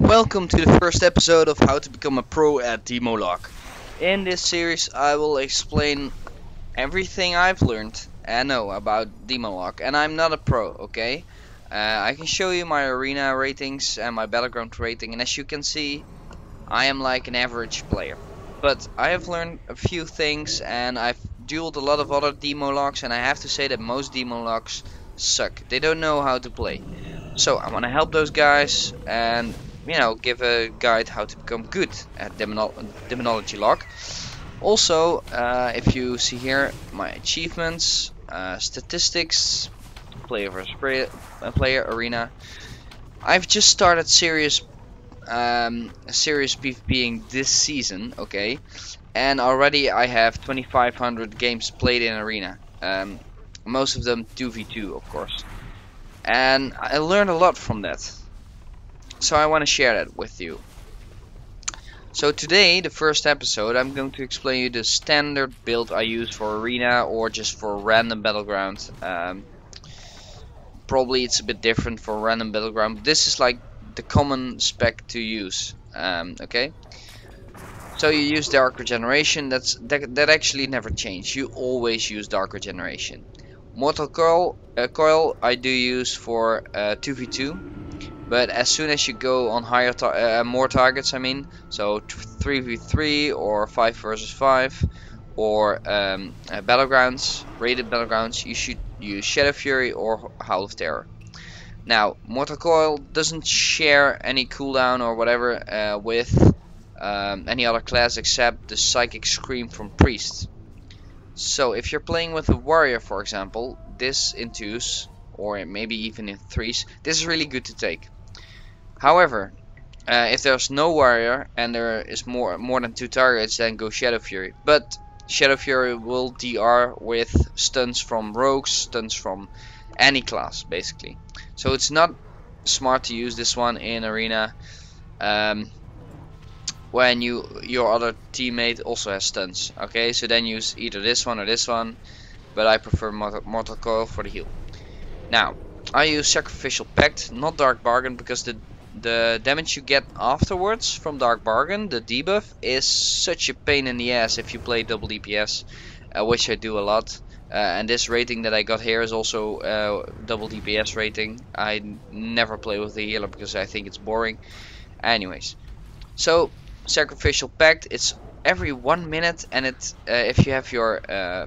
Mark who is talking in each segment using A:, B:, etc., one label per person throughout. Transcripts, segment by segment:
A: Welcome to the first episode of How to Become a Pro at Demolock. In this series I will explain everything I've learned and know about Demolock and I'm not a pro, okay? Uh, I can show you my arena ratings and my battleground rating and as you can see I am like an average player. But I have learned a few things and I've dueled a lot of other Demolocks and I have to say that most Demolocks suck. They don't know how to play. So I want to help those guys and you know give a guide how to become good at Demonol Demonology Lock. Also, uh, if you see here my achievements, uh, statistics, player versus player, player arena. I've just started serious um, serious PvPing this season, okay, and already I have 2,500 games played in arena. Um, most of them 2v2, of course and I learned a lot from that so I want to share that with you. So today the first episode I'm going to explain you the standard build I use for arena or just for random battleground um, probably it's a bit different for random battleground this is like the common spec to use um, okay? So you use dark regeneration that's that, that actually never changed. You always use dark regeneration Mortal Coil, uh, coil I do use for uh, 2v2 but as soon as you go on higher tar uh, more targets I mean so 3v3 or 5 versus 5 or um, uh, battlegrounds rated battlegrounds you should use Shadow Fury or Howl of Terror now Mortal Coil doesn't share any cooldown or whatever uh, with um, any other class except the Psychic Scream from Priest so if you're playing with a warrior, for example, this in twos, or maybe even in threes, this is really good to take. However, uh, if there's no warrior and there is more more than two targets, then go Shadow Fury. But Shadow Fury will DR with stuns from rogues, stuns from any class, basically. So it's not smart to use this one in arena. Um, when you your other teammate also has stuns. Okay, so then use either this one or this one, but I prefer Mortal, Mortal Coil for the heal. Now, I use Sacrificial Pact, not Dark Bargain, because the the damage you get afterwards from Dark Bargain, the debuff, is such a pain in the ass if you play double DPS, uh, which I do a lot. Uh, and this rating that I got here is also uh, double DPS rating. I never play with the healer because I think it's boring. Anyways, so sacrificial pact it's every one minute and it uh, if you have your uh,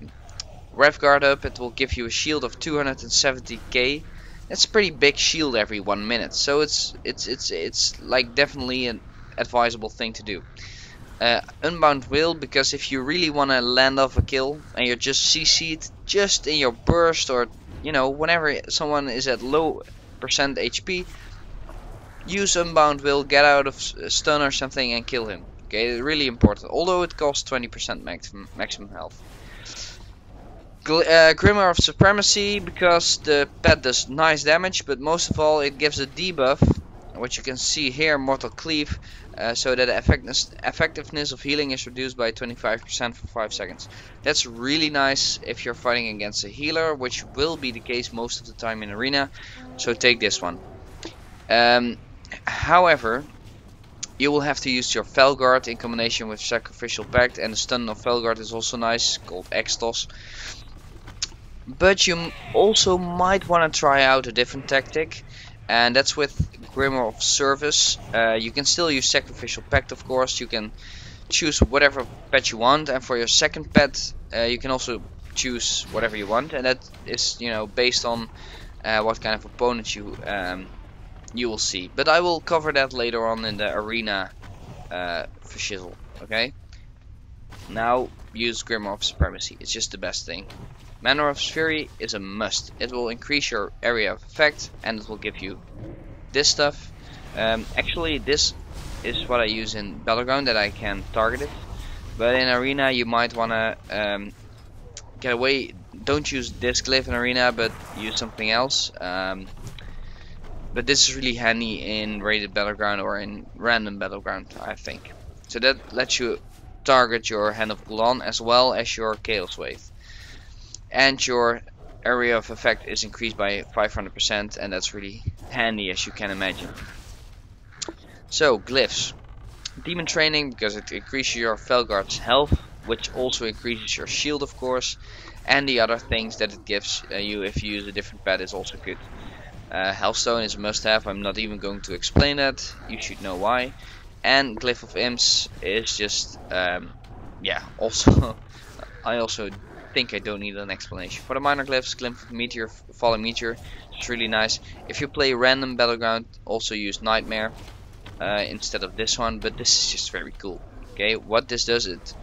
A: Wrathguard up it will give you a shield of 270k that's a pretty big shield every one minute so it's it's it's it's like definitely an advisable thing to do uh, unbound will because if you really want to land off a kill and you're just CC'd just in your burst or you know whenever someone is at low percent HP use Unbound will, get out of stun or something and kill him. Okay, really important. Although it costs 20% maximum, maximum health. Uh, Grimoire of Supremacy because the pet does nice damage, but most of all it gives a debuff, which you can see here, Mortal Cleave, uh, so that the effectiveness, effectiveness of healing is reduced by 25% for 5 seconds. That's really nice if you're fighting against a healer, which will be the case most of the time in Arena, so take this one. Um, However, you will have to use your Felguard in combination with Sacrificial Pact and the stun of Felguard is also nice, called Axe Toss. But you also might want to try out a different tactic and that's with Grimoire of Service. Uh, you can still use Sacrificial Pact of course, you can choose whatever pet you want and for your second pet uh, you can also choose whatever you want and that is you know based on uh, what kind of opponent you um, you will see. But I will cover that later on in the arena uh, for shizzle, okay? Now, use Grimoire of Supremacy. It's just the best thing. Mannoroth's Fury is a must. It will increase your area of effect and it will give you this stuff. Um, actually, this is what I use in Battleground that I can target it. But in Arena, you might want to um, get away. Don't use this glyph in Arena, but use something else. Um, but this is really handy in rated battleground or in random battleground, I think. So that lets you target your Hand of Gul'dan as well as your Chaos Wave. And your area of effect is increased by 500% and that's really handy as you can imagine. So glyphs. Demon training because it increases your Felguard's health, which also increases your shield of course. And the other things that it gives uh, you if you use a different pet is also good. Uh, Healthstone is a must have, I'm not even going to explain that, you should know why. And Glyph of Imps is just, um, yeah, also, I also think I don't need an explanation. For the minor glyphs, Glyph Meteor, Falling Meteor, it's really nice. If you play random Battleground, also use Nightmare uh, instead of this one, but this is just very cool. Okay, what this does, it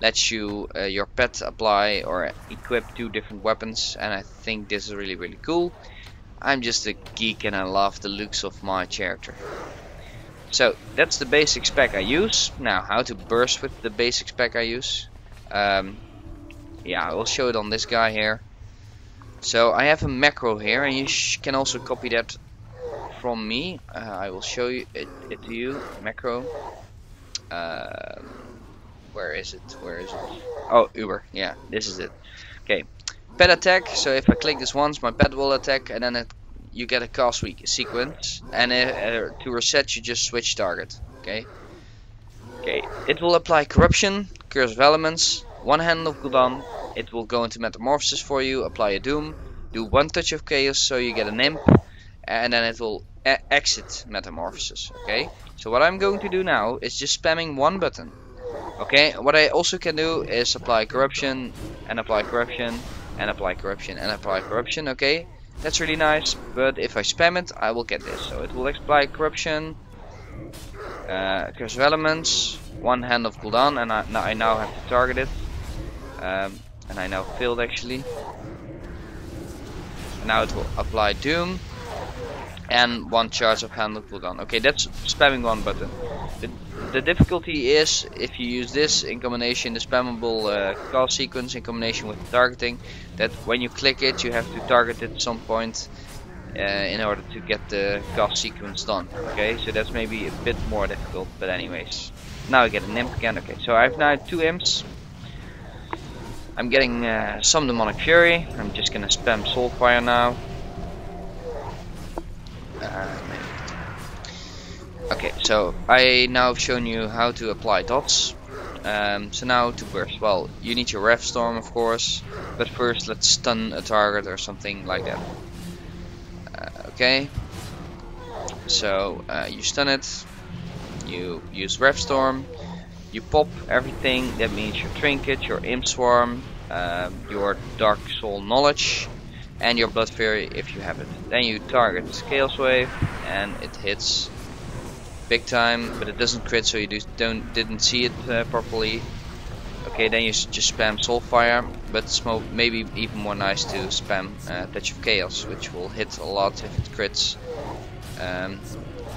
A: lets you, uh, your pet apply or equip two different weapons, and I think this is really, really cool. I'm just a geek and I love the looks of my character. So that's the basic spec I use. Now how to burst with the basic spec I use. Um, yeah, I will show it on this guy here. So I have a macro here and you can also copy that from me. Uh, I will show you it, it to you. Macro. Uh, where is it? Where is it? Oh, Uber. Yeah, this is it. Okay, pet attack. So if I click this once, my pet will attack, and then it, you get a cast sequence. And uh, uh, to reset, you just switch target. Okay. Okay. It will apply corruption, curse of elements, one hand of Gul'dan. It will go into metamorphosis for you. Apply a doom. Do one touch of chaos, so you get an imp, and then it will exit metamorphosis. Okay. So what I'm going to do now is just spamming one button. Okay, what I also can do is apply corruption and apply corruption and apply corruption and apply corruption. Okay, that's really nice, but if I spam it, I will get this. So it will apply corruption, uh, curse of elements, one hand of Gul'dan, and I, I now have to target it. Um, and I now failed actually. And now it will apply Doom and one charge of hand of Gul'dan. Okay, that's spamming one button. The, the difficulty is if you use this in combination, the spammable uh, call sequence in combination with targeting, that when you click it, you have to target it at some point uh, in order to get the cast sequence done. Okay, so that's maybe a bit more difficult, but anyways. Now I get an imp again. Okay, so I have now two imps. I'm getting uh, some demonic fury. I'm just gonna spam soulfire now. Uh, Okay, so I now have shown you how to apply dots. Um, so now to burst. Well, you need your Wrathstorm of course, but first let's stun a target or something like that. Uh, okay. So uh, you stun it. You use Wrathstorm. You pop everything. That means your trinket, your imp swarm, um, your dark soul knowledge, and your blood fury if you have it. Then you target the Chaos Wave, and it hits big time, but it doesn't crit, so you do, don't didn't see it uh, properly. Okay, then you just spam Soulfire, but it's maybe even more nice to spam uh, Touch of Chaos, which will hit a lot if it crits. Um,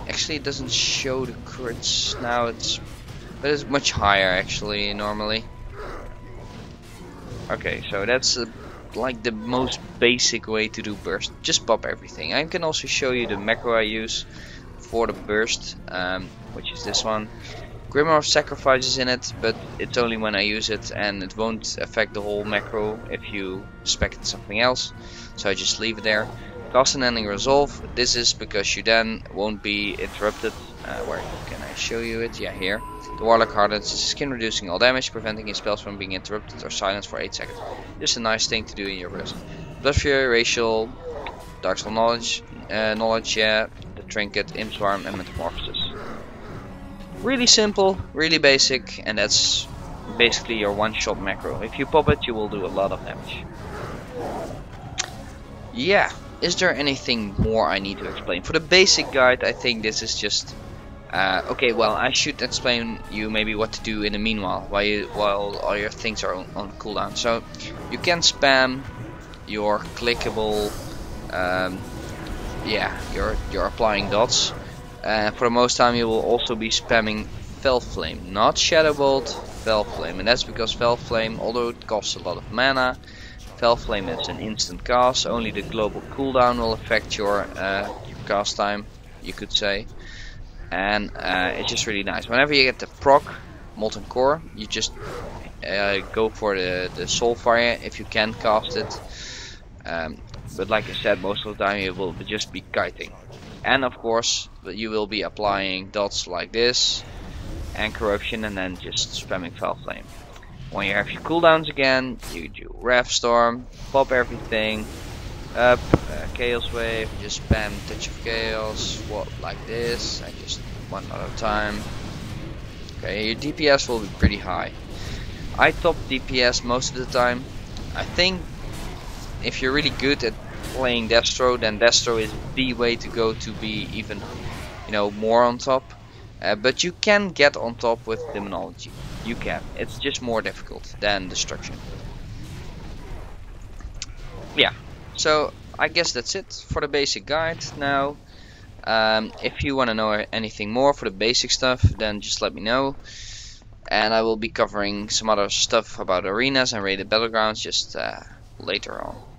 A: actually, it doesn't show the crits now. It's but it's much higher actually normally. Okay, so that's uh, like the most basic way to do burst. Just pop everything. I can also show you the macro I use for the burst, um, which is this one. Grimoire of Sacrifice is in it, but it's only when I use it and it won't affect the whole macro if you spec something else. So I just leave it there. Cast Unending Resolve, this is because you then won't be interrupted. Uh, where can I show you it? Yeah, here. The Warlock hardens his skin reducing all damage, preventing his spells from being interrupted or silenced for 8 seconds. Is a nice thing to do in your burst. Blood Fury, Racial, Dark Soul Knowledge, uh, knowledge, yeah, the Trinket, Imp Swarm, and Metamorphosis. Really simple, really basic, and that's basically your one-shot macro. If you pop it, you will do a lot of damage. Yeah, is there anything more I need to explain? For the basic guide, I think this is just... Uh, okay, well, I should explain you maybe what to do in the meanwhile, while, you, while all your things are on, on cooldown. So, you can spam your clickable um, yeah, you're you're applying dots. Uh, for the most time you will also be spamming Flame, not Shadow Bolt, Flame, and that's because Flame, although it costs a lot of mana, Flame is an instant cast. Only the global cooldown will affect your, uh, your cast time, you could say, and uh, it's just really nice. Whenever you get the proc Molten Core, you just uh, go for the the Soulfire if you can cast it. Um, but like I said, most of the time you will just be kiting. and of course you will be applying dots like this and corruption and then just spamming Fel Flame. When you have your cooldowns again, you do Wrath Storm, pop everything, up, uh, Chaos Wave, just spam Touch of Chaos, what like this, and just one at a time. Okay, your DPS will be pretty high. I top DPS most of the time. I think if you're really good at playing Destro, then Destro is the way to go to be even, you know, more on top. Uh, but you can get on top with Demonology. You can. It's just more difficult than Destruction. Yeah. So I guess that's it for the basic guide now. Um, if you want to know anything more for the basic stuff, then just let me know. And I will be covering some other stuff about arenas and rated battlegrounds just uh, later on.